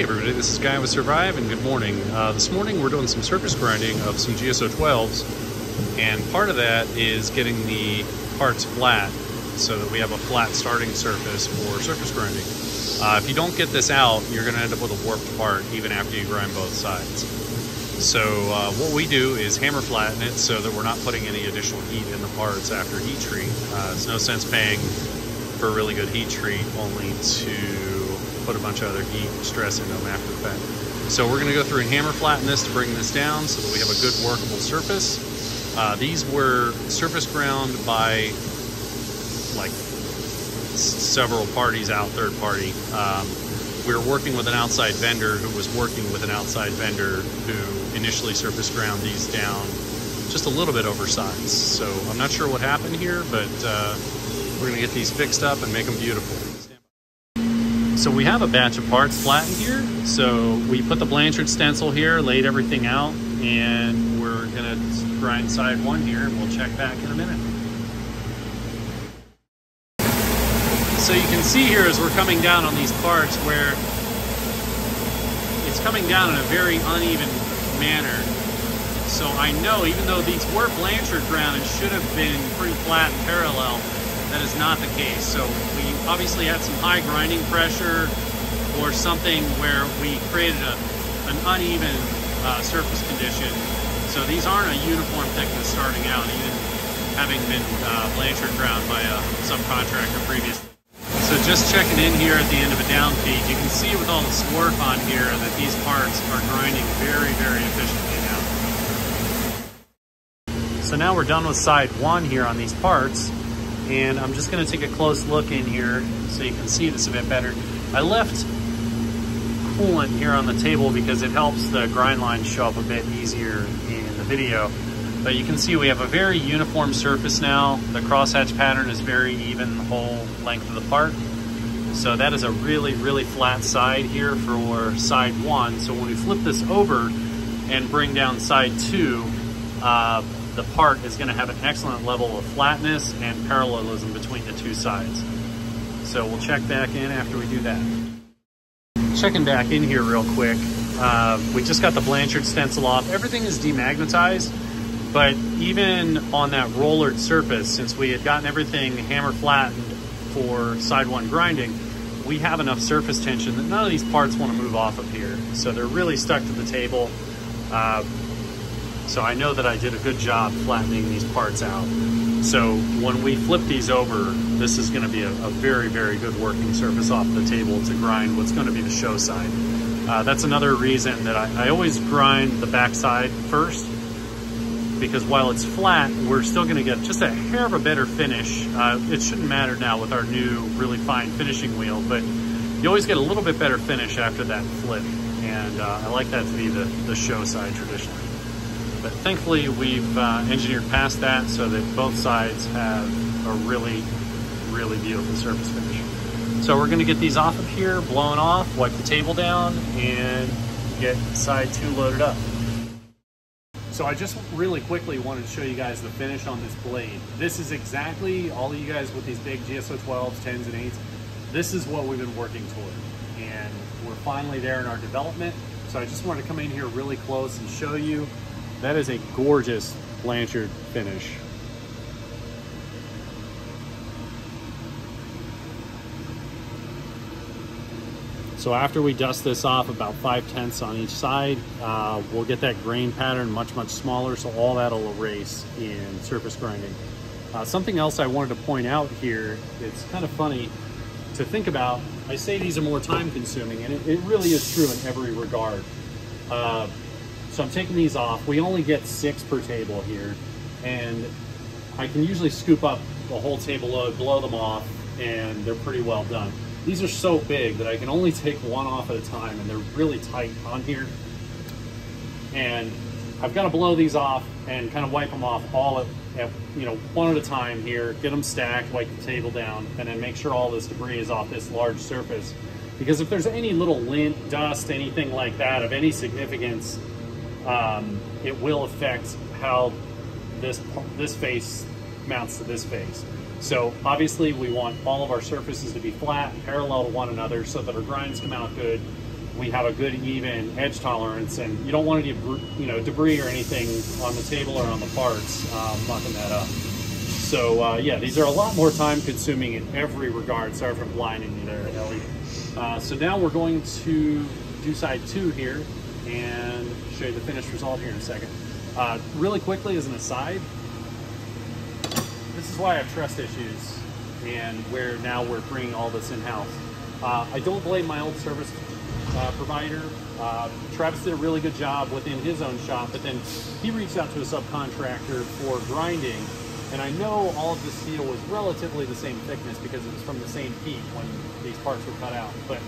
Hey everybody, this is Guy with Survive and good morning. Uh, this morning we're doing some surface grinding of some GSO-12s and part of that is getting the parts flat so that we have a flat starting surface for surface grinding. Uh, if you don't get this out, you're going to end up with a warped part even after you grind both sides. So uh, what we do is hammer flatten it so that we're not putting any additional heat in the parts after heat treat. Uh, it's no sense paying for a really good heat treat only to put a bunch of other heat stress into them after the fact. So we're gonna go through and hammer flatten this to bring this down so that we have a good workable surface. Uh, these were surface ground by like several parties out, third party. Um, we were working with an outside vendor who was working with an outside vendor who initially surface ground these down just a little bit oversized. So I'm not sure what happened here, but uh, we're gonna get these fixed up and make them beautiful. So we have a batch of parts flattened here. So we put the Blanchard stencil here, laid everything out, and we're gonna grind side one here and we'll check back in a minute. So you can see here as we're coming down on these parts where it's coming down in a very uneven manner. So I know even though these were Blanchard ground and should have been pretty flat and parallel, that is not the case. So we obviously had some high grinding pressure or something where we created a, an uneven uh, surface condition. So these aren't a uniform thickness starting out, even having been uh, Blanchard ground by a subcontractor previously. So just checking in here at the end of a down feed, you can see with all the swarf on here that these parts are grinding very, very efficiently now. So now we're done with side one here on these parts and I'm just going to take a close look in here so you can see this a bit better. I left coolant here on the table because it helps the grind line show up a bit easier in the video. But you can see we have a very uniform surface now. The crosshatch pattern is very even the whole length of the part. So that is a really, really flat side here for side one. So when we flip this over and bring down side two, uh, the part is going to have an excellent level of flatness and parallelism between the two sides. So we'll check back in after we do that. Checking back in here real quick. Uh, we just got the Blanchard stencil off. Everything is demagnetized, but even on that rollered surface, since we had gotten everything hammer flattened for side one grinding, we have enough surface tension that none of these parts want to move off of here. So they're really stuck to the table. Uh, so I know that I did a good job flattening these parts out. So when we flip these over, this is gonna be a, a very, very good working surface off the table to grind what's gonna be the show side. Uh, that's another reason that I, I always grind the backside first because while it's flat, we're still gonna get just a hair of a better finish. Uh, it shouldn't matter now with our new really fine finishing wheel, but you always get a little bit better finish after that flip. And uh, I like that to be the, the show side traditionally. But thankfully we've uh, engineered past that so that both sides have a really, really beautiful surface finish. So we're gonna get these off of here, blown off, wipe the table down, and get side two loaded up. So I just really quickly wanted to show you guys the finish on this blade. This is exactly, all of you guys with these big GSO 12s, 10s, and 8s, this is what we've been working toward. And we're finally there in our development. So I just wanted to come in here really close and show you that is a gorgeous Blanchard finish. So after we dust this off about 5 tenths on each side, uh, we'll get that grain pattern much, much smaller, so all that'll erase in surface grinding. Uh, something else I wanted to point out here, it's kind of funny to think about, I say these are more time consuming, and it, it really is true in every regard. Uh, so I'm taking these off. We only get six per table here, and I can usually scoop up the whole table load, blow them off, and they're pretty well done. These are so big that I can only take one off at a time, and they're really tight on here. And I've got to blow these off and kind of wipe them off all at, at, you know, one at a time here, get them stacked, wipe the table down, and then make sure all this debris is off this large surface. Because if there's any little lint, dust, anything like that of any significance, um, it will affect how this this face mounts to this face. So obviously we want all of our surfaces to be flat, and parallel to one another so that our grinds come out good. we have a good even edge tolerance and you don't want any you know debris or anything on the table or on the parts um, mucking that up. So uh, yeah, these are a lot more time consuming in every regard. Sorry for blinding you there, Ellie. Uh, so now we're going to do side two here and show you the finished result here in a second. Uh, really quickly as an aside, this is why I have trust issues and where now we're bringing all this in-house. Uh, I don't blame my old service uh, provider. Uh, Travis did a really good job within his own shop, but then he reached out to a subcontractor for grinding. And I know all of the steel was relatively the same thickness because it was from the same heat when these parts were cut out. But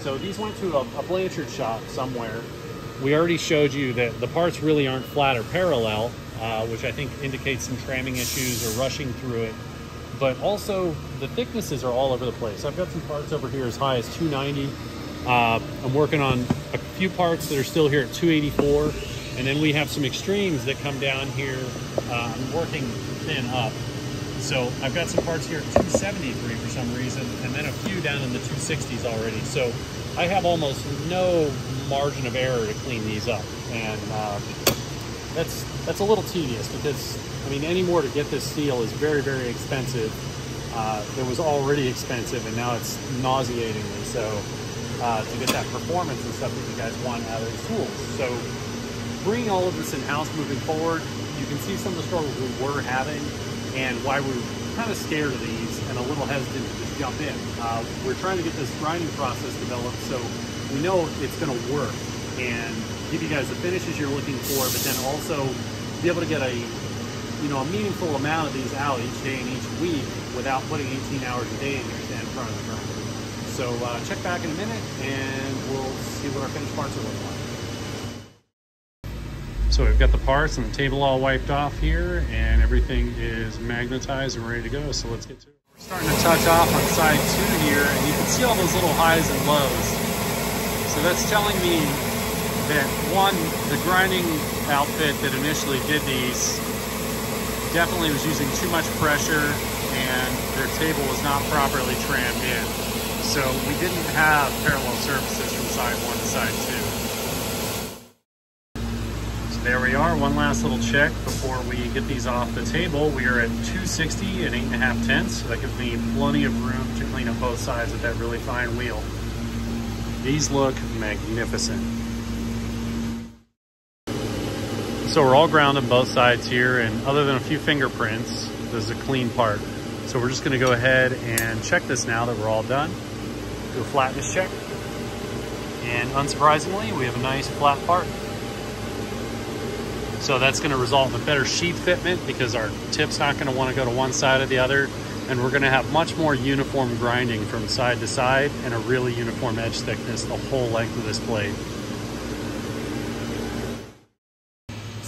so these went to a, a Blanchard shop somewhere. We already showed you that the parts really aren't flat or parallel, uh, which I think indicates some tramming issues or rushing through it but also the thicknesses are all over the place. I've got some parts over here as high as 290. Uh, I'm working on a few parts that are still here at 284. And then we have some extremes that come down here. Uh, I'm working thin up. So I've got some parts here at 273 for some reason, and then a few down in the 260s already. So I have almost no margin of error to clean these up. And uh, that's, that's a little tedious because I mean, any more to get this steel is very, very expensive. Uh, it was already expensive and now it's nauseatingly so uh, to get that performance and stuff that you guys want out of these tools. So bringing all of this in-house moving forward, you can see some of the struggles we were having and why we are kind of scared of these and a little hesitant to just jump in. Uh, we're trying to get this grinding process developed so we know it's going to work and give you guys the finishes you're looking for, but then also be able to get a you know, a meaningful amount of these out each day and each week without putting 18 hours a day in your stand in front of the grinder. So uh, check back in a minute and we'll see what our finished parts are looking like. So we've got the parts and the table all wiped off here and everything is magnetized and ready to go. So let's get to it. We're starting to touch off on side two here and you can see all those little highs and lows. So that's telling me that one, the grinding outfit that initially did these definitely was using too much pressure and their table was not properly trammed in. So we didn't have parallel surfaces from side one to side two. There we are, one last little check before we get these off the table. We are at 260 and eight and a half tenths, so that gives me plenty of room to clean up both sides of that really fine wheel. These look magnificent. So we're all ground on both sides here and other than a few fingerprints, this is a clean part. So we're just gonna go ahead and check this now that we're all done. Do a flatness check. And unsurprisingly, we have a nice flat part. So that's gonna result in a better sheath fitment because our tip's not gonna wanna go to one side or the other. And we're gonna have much more uniform grinding from side to side and a really uniform edge thickness the whole length of this blade.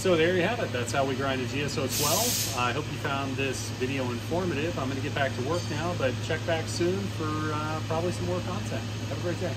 So there you have it. That's how we grind a GSO 12. I hope you found this video informative. I'm going to get back to work now, but check back soon for uh, probably some more content. Have a great day.